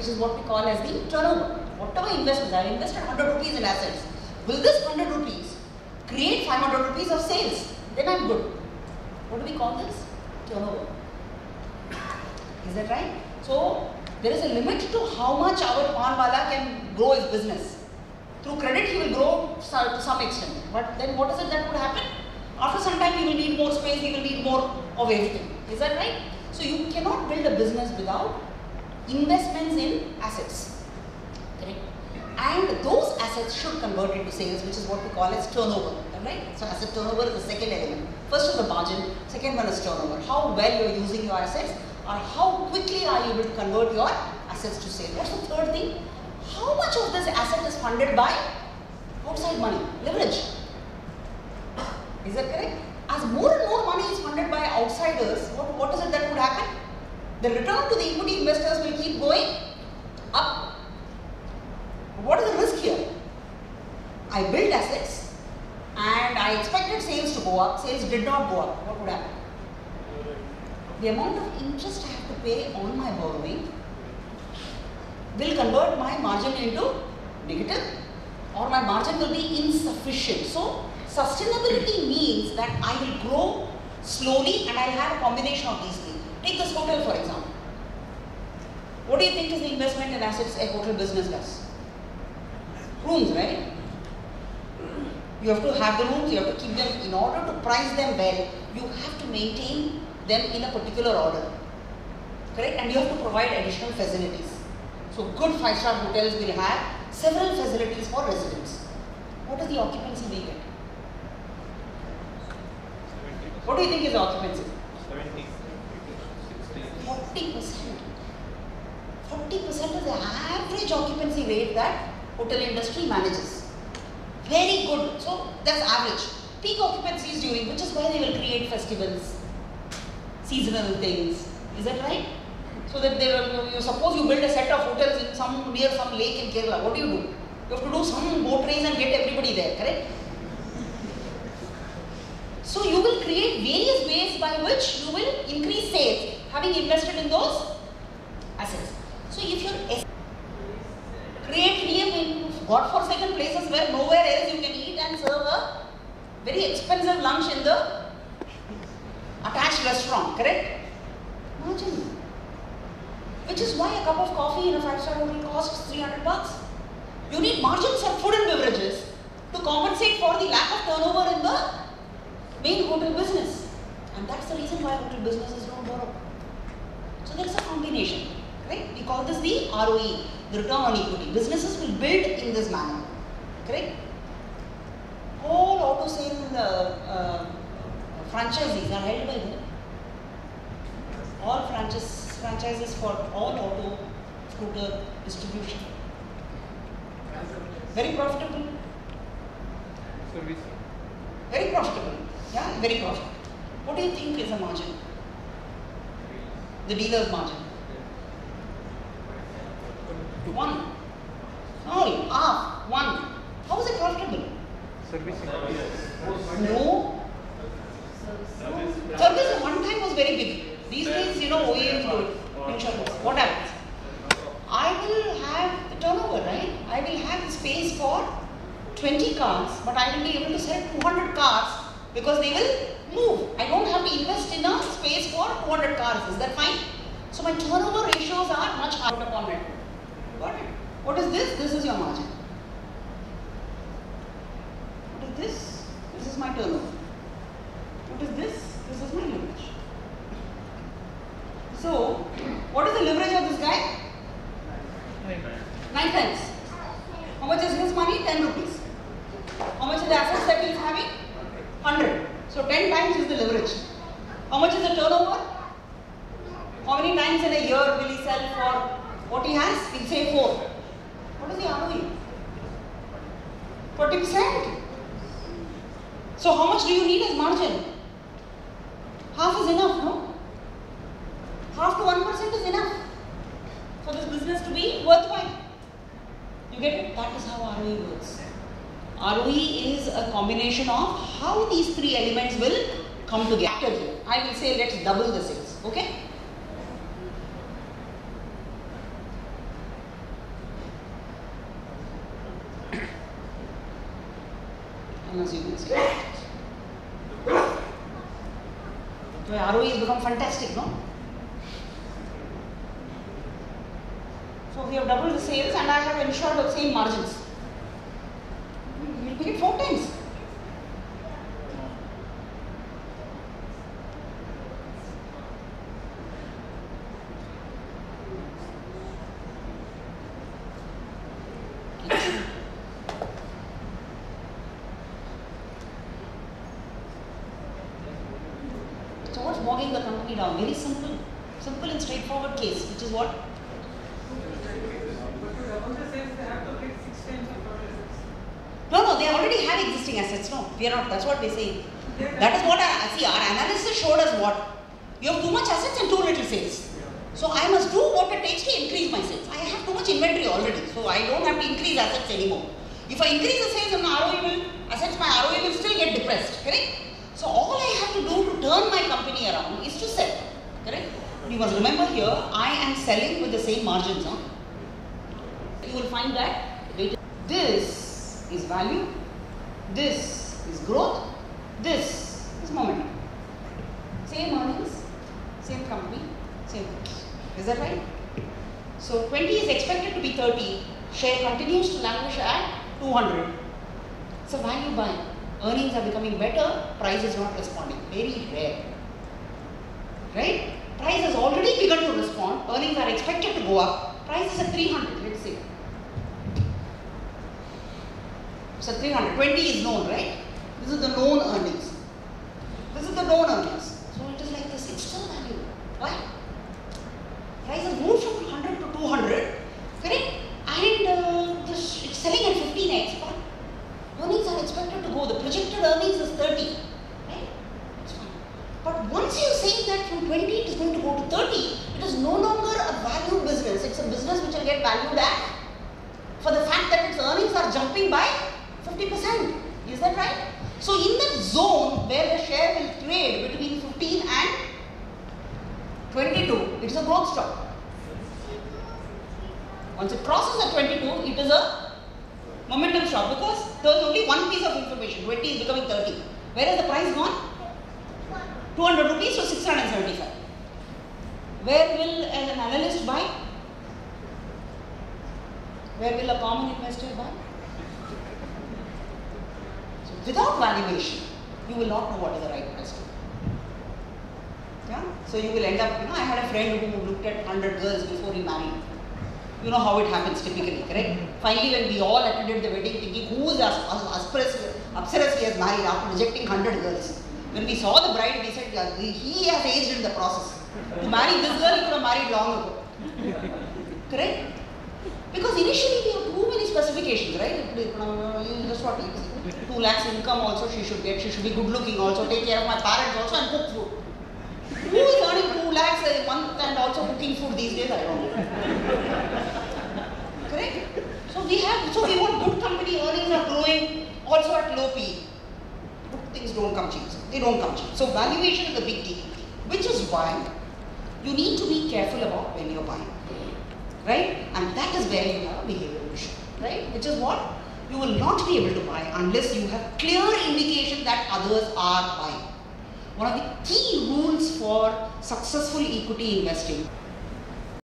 which is what we call as the turnover. Whatever investments, I invested 100 rupees in assets. Will this 100 rupees create 500 rupees of sales? Then I'm good. What do we call this? Turnover. Is that right? So there is a limit to how much our panwala can grow his business. Through credit, he will grow to some extent. But then what is it that would happen? After some time, he will need more space, he will need more of everything. Is that right? So you cannot build a business without investments in assets. Correct? And those assets should convert into sales, which is what we call as turnover. Right? So asset turnover is the second element. First is the margin, second one is turnover. How well you are using your assets or how quickly are you able to convert your assets to sales. What's the third thing? How much of this asset is funded by outside money, leverage? Is that correct? As more and more money is funded by outsiders, what, what is it that? The return to the equity investors will keep going up. What is the risk here? I built assets and I expected sales to go up, sales did not go up. What would happen? The amount of interest I have to pay on my borrowing will convert my margin into negative or my margin will be insufficient. So, sustainability means that I will grow slowly and I'll have a combination of these things. Take this hotel for example. What do you think is the investment in assets a hotel business does? Rooms, right? You have to have the rooms, you have to keep them in order to price them well, you have to maintain them in a particular order. Correct? And you have to provide additional facilities. So good five-star hotels will have several facilities for residents. What is the occupancy they get? What do you think is the occupancy? 40 percent. 40 percent is the average occupancy rate that hotel industry manages. Very good. So that's average. Peak occupancy is during, which is why they will create festivals, seasonal things. Is that right? So that they will, you suppose you build a set of hotels in some near some lake in Kerala. What do you do? You have to do some boat race and get everybody there, correct? So you will create various ways by which you will increase sales, having invested in those assets. So if es- create VM in God-forsaken places where nowhere else you can eat and serve a very expensive lunch in the attached restaurant, correct? Margin. Which is why a cup of coffee in a five-star hotel costs 300 bucks. You need margins for food and beverages to compensate for the lack of turnover in the main hotel business. And that's the reason why hotel businesses don't borrow. So there is a combination, right? We call this the ROE, the return on equity. Businesses will build in this manner, correct? All auto sale uh, franchisees are held by them. All franchise, franchises for all auto scooter distribution. Very profitable. Very profitable. Yeah, very profitable. What do you think is the margin? The dealer's margin? One. No, half, one. How is it profitable? Service. No. Service at one time was very big. These days, you know, OEMs do it. Insurance. What happens? I will have the turnover, right? I will have the space for 20 cars, but I will be able to sell 200 cars because they will move. I don't have to invest in a space for 200 cars. Is that fine? So my turnover ratios are much higher upon it. Got it? What is this? This is your margin. What is this? This is my turnover. What is this? This is my leverage. So, what is the leverage of this guy? 9 times. How much is his money? 10 rupees. How much is the assets that he is having? 100. So 10 times is the leverage. How much is the turnover? How many times in a year will he sell for what he has? We'll say 4. What is the ROE? 40%. So how much do you need as margin? Half is enough, no? Half to 1% is enough for this business to be worthwhile. You get it? That is how ROE works. ROE is a combination of how these three elements will come together. I will say let's double the sales, okay? and as you can see, ROE has become fantastic, no? So we have doubled the sales and I have ensured the same margins. Bogging the company down? Very simple, simple and straightforward case, which is what? No, no, they already have existing assets. No, we are not. That's what we're saying. That is what I see. Our analysis showed us what you have too much assets and too little sales. So I must do what it takes to increase my sales. I have too much inventory already, so I don't have to increase assets anymore. If I increase the sales, my ROE will assets, my ROE will still get depressed. Correct? So all I have to do to turn my company around is to sell. Correct? You must remember here, I am selling with the same margins. Huh? You will find that this is value, this is growth, this is momentum. Same earnings, same company, same price. Is that right? So 20 is expected to be 30, share continues to languish at 200. It's a value buy. Earnings are becoming better, price is not responding. Very rare. Right? Price has already begun to respond, earnings are expected to go up. Price is at 300, let's say. So 300, 20 is known, right? This is the known earnings. This is the known earnings. So it is like this, still value. Why? Price has moved from 100 to 200, correct? And uh, this, it's selling at 15x, but earnings are expected to go. The projected earnings is 30, right? It's fine. But once you say that from 20 it is going to go to 30, it is no longer a value business. It's a business which will get valued at for the fact that its earnings by 50%. Is that right? So in that zone where the share will trade between 15 and 22, it is a growth stock. Once it crosses the 22, it is a momentum stock because there is only one piece of information. 20 is becoming 30. Where has the price gone? 200 rupees to 675. Where will an analyst buy? Where will a common investor buy? Without valuation, you will not know what is the right price to. Yeah? So you will end up, you know, I had a friend who looked at 100 girls before he married. You know how it happens typically, correct? Finally, when we all attended the wedding thinking who is Apsaras he has married after rejecting 100 girls. When we saw the bride, we said "Yeah, he has aged in the process. To marry this girl, he could have married long ago. correct? Because initially we have too many specifications, right? Uh, just what 2 lakhs income also she should get, she should be good looking also, take care of my parents also and cook food. Who is earning 2 lakhs a month and also cooking food these days? I don't know. Correct? So we have, so we want good company earnings are growing also at low P. Good things don't come cheap. They don't come cheap. So valuation is a big deal. Which is why you need to be careful about when you're buying. Right? And that is where you have a behavioral issue. Right? Which is what? You will not be able to buy unless you have clear indication that others are buying. One of the key rules for successful equity investing